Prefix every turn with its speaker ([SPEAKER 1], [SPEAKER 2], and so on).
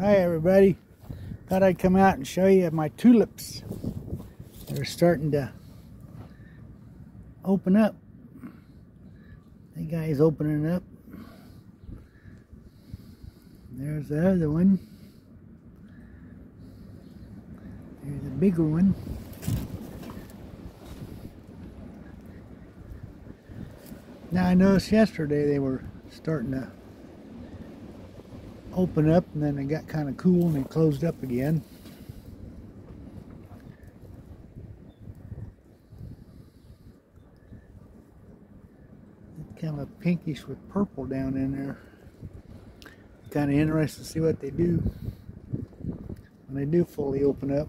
[SPEAKER 1] Hi everybody. Thought I'd come out and show you my tulips. They're starting to open up. That guy's opening up. There's the other one. There's a bigger one. Now I noticed yesterday they were starting to open up and then it got kind of cool and they closed up again. kind of pinkish with purple down in there. Kind of interesting to see what they do when they do fully open up.